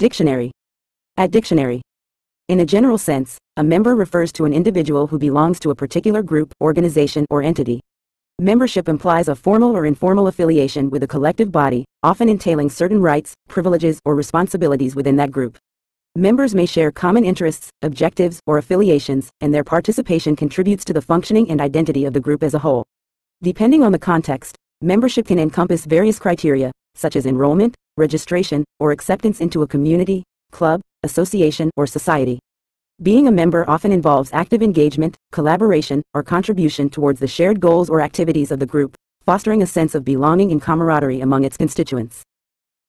Dictionary. At dictionary. In a general sense, a member refers to an individual who belongs to a particular group, organization, or entity. Membership implies a formal or informal affiliation with a collective body, often entailing certain rights, privileges, or responsibilities within that group. Members may share common interests, objectives, or affiliations, and their participation contributes to the functioning and identity of the group as a whole. Depending on the context, membership can encompass various criteria, such as enrollment, registration, or acceptance into a community, club, association, or society. Being a member often involves active engagement, collaboration, or contribution towards the shared goals or activities of the group, fostering a sense of belonging and camaraderie among its constituents.